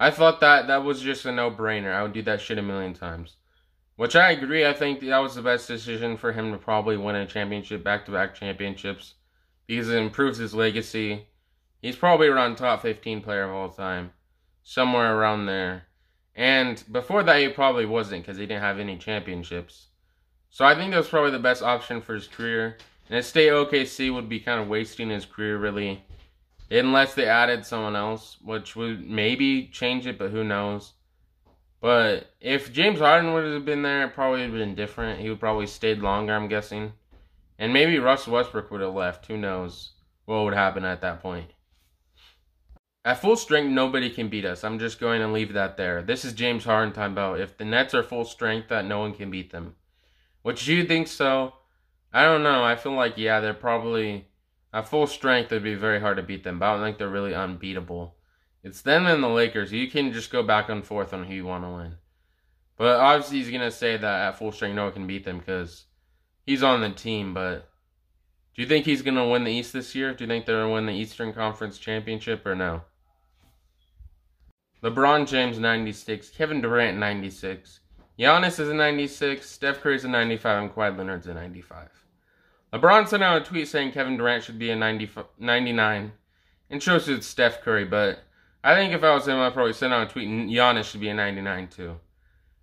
I thought that that was just a no-brainer. I would do that shit a million times. Which I agree. I think that was the best decision for him to probably win a championship, back-to-back championships, because it improves his legacy. He's probably around top 15 player of all time, somewhere around there. And before that, he probably wasn't because he didn't have any championships. So I think that was probably the best option for his career. And to stay OKC would be kind of wasting his career, really. Unless they added someone else, which would maybe change it, but who knows. But if James Harden would have been there, it probably would have been different. He would probably stayed longer, I'm guessing. And maybe Russell Westbrook would have left. Who knows what would happen at that point. At full strength, nobody can beat us. I'm just going to leave that there. This is James Harden time about if the Nets are full strength, that no one can beat them. Which you think so? I don't know. I feel like yeah, they're probably at full strength. It'd be very hard to beat them, but I don't think they're really unbeatable. It's them and the Lakers. You can just go back and forth on who you want to win. But obviously, he's gonna say that at full strength, no one can beat them because he's on the team. But do you think he's gonna win the East this year? Do you think they're gonna win the Eastern Conference Championship or no? LeBron James 96, Kevin Durant 96, Giannis is a 96, Steph Curry's a 95, and Kawhi Leonard's a 95. LeBron sent out a tweet saying Kevin Durant should be a 90, 99 and chose it's Steph Curry, but I think if I was him, I'd probably send out a tweet and Giannis should be a 99 too.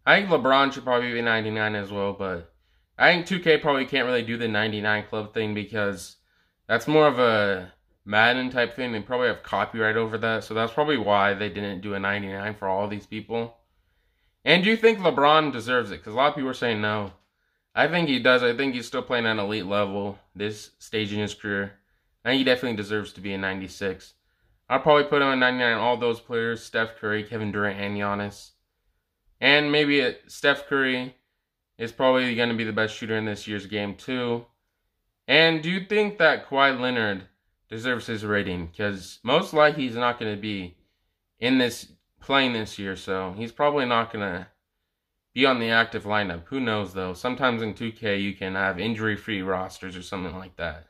I think LeBron should probably be a 99 as well, but I think 2K probably can't really do the 99 club thing because that's more of a Madden type thing. They probably have copyright over that, so that's probably why they didn't do a 99 for all these people. And do you think LeBron deserves it? Because a lot of people are saying no. I think he does. I think he's still playing an elite level this stage in his career. I think he definitely deserves to be a 96. I'll probably put him at 99 all those players Steph Curry, Kevin Durant, and Giannis. And maybe Steph Curry is probably going to be the best shooter in this year's game, too. And do you think that Kawhi Leonard deserves his rating because most likely he's not going to be in this playing this year, so he's probably not going to be on the active lineup. Who knows though? Sometimes in 2K you can have injury-free rosters or something like that.